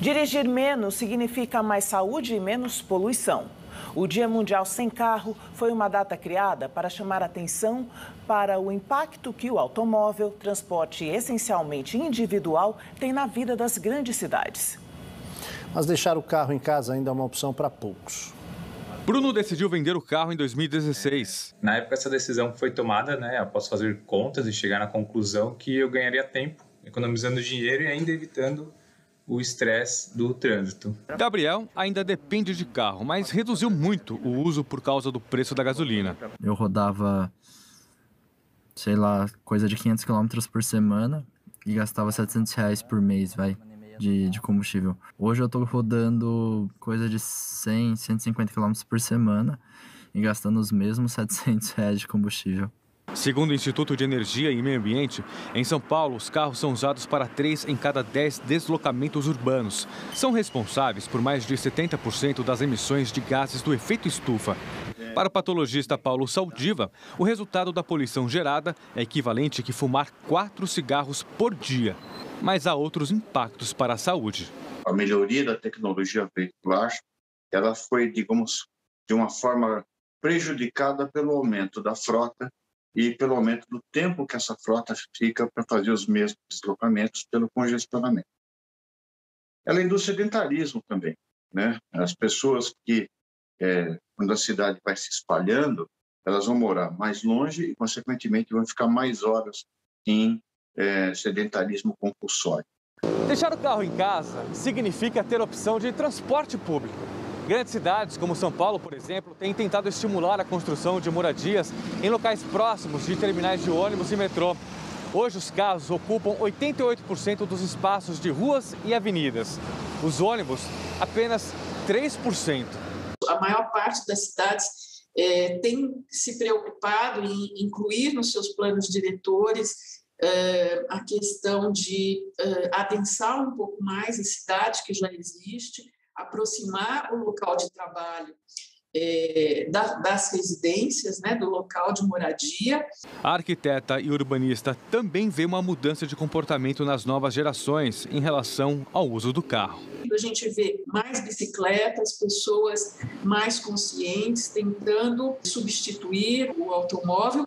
Dirigir menos significa mais saúde e menos poluição. O Dia Mundial Sem Carro foi uma data criada para chamar atenção para o impacto que o automóvel, transporte essencialmente individual, tem na vida das grandes cidades. Mas deixar o carro em casa ainda é uma opção para poucos. Bruno decidiu vender o carro em 2016. Na época, essa decisão foi tomada, né, após fazer contas e chegar na conclusão que eu ganharia tempo, economizando dinheiro e ainda evitando o estresse do trânsito. Gabriel ainda depende de carro, mas reduziu muito o uso por causa do preço da gasolina. Eu rodava, sei lá, coisa de 500 km por semana e gastava 700 reais por mês, vai, de, de combustível. Hoje eu tô rodando coisa de 100, 150 km por semana e gastando os mesmos 700 reais de combustível. Segundo o Instituto de Energia e Meio Ambiente, em São Paulo, os carros são usados para 3 em cada 10 deslocamentos urbanos. São responsáveis por mais de 70% das emissões de gases do efeito estufa. Para o patologista Paulo Saldiva, o resultado da poluição gerada é equivalente a fumar quatro cigarros por dia. Mas há outros impactos para a saúde. A melhoria da tecnologia veicular, ela foi, digamos, de uma forma prejudicada pelo aumento da frota e pelo aumento do tempo que essa frota fica para fazer os mesmos deslocamentos pelo congestionamento. Ela induz sedentarismo também, né? As pessoas que, é, quando a cidade vai se espalhando, elas vão morar mais longe e, consequentemente, vão ficar mais horas em é, sedentarismo compulsório. Deixar o carro em casa significa ter opção de transporte público. Grandes cidades, como São Paulo, por exemplo, têm tentado estimular a construção de moradias em locais próximos de terminais de ônibus e metrô. Hoje, os carros ocupam 88% dos espaços de ruas e avenidas. Os ônibus, apenas 3%. A maior parte das cidades é, tem se preocupado em incluir nos seus planos diretores é, a questão de é, adensar um pouco mais a cidade que já existe, aproximar o local de trabalho é, das residências, né, do local de moradia. A arquiteta e urbanista também vê uma mudança de comportamento nas novas gerações em relação ao uso do carro. A gente vê mais bicicletas, pessoas mais conscientes tentando substituir o automóvel